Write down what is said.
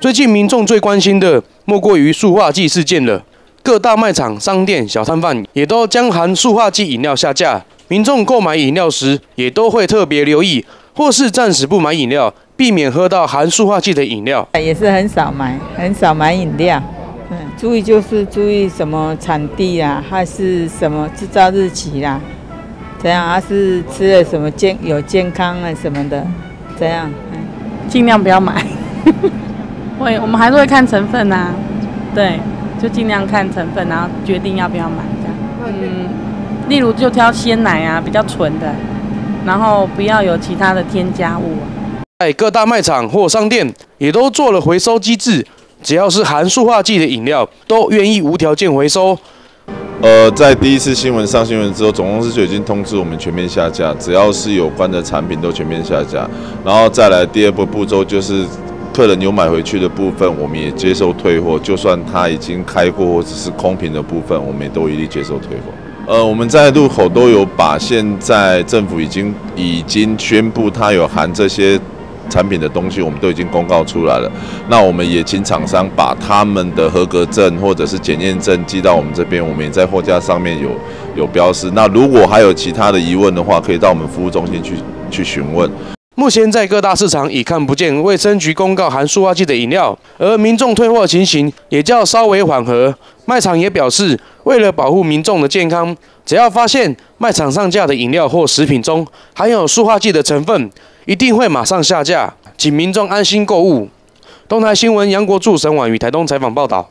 最近民众最关心的莫过于塑化剂事件了。各大卖场、商店、小摊贩也都将含塑化剂饮料下架，民众购买饮料时也都会特别留意，或是暂时不买饮料，避免喝到含塑化剂的饮料。也是很少买，很少买饮料。嗯，注意就是注意什么产地啊，还是什么制造日期啦，怎样？还是吃了什么健有健康啊什么的，怎样？嗯，尽量不要买。会，我们还是会看成分呐，对。就尽量看成分，然后决定要不要买这样。嗯，例如就挑鲜奶啊，比较纯的，然后不要有其他的添加物。在各大卖场或商店也都做了回收机制，只要是含塑化剂的饮料，都愿意无条件回收。呃，在第一次新闻上新闻之后，总公司就已经通知我们全面下架，只要是有关的产品都全面下架。然后再来第二步步骤就是。客人有买回去的部分，我们也接受退货。就算他已经开过或者是空瓶的部分，我们也都一律接受退货。呃，我们在路口都有把现在政府已经已经宣布它有含这些产品的东西，我们都已经公告出来了。那我们也请厂商把他们的合格证或者是检验证寄到我们这边，我们也在货架上面有有标识。那如果还有其他的疑问的话，可以到我们服务中心去去询问。目前在各大市场已看不见卫生局公告含塑化剂的饮料，而民众退货情形也较稍微缓和。卖场也表示，为了保护民众的健康，只要发现卖场上架的饮料或食品中含有塑化剂的成分，一定会马上下架，请民众安心购物。东台新闻杨国柱、沈婉与台东采访报道。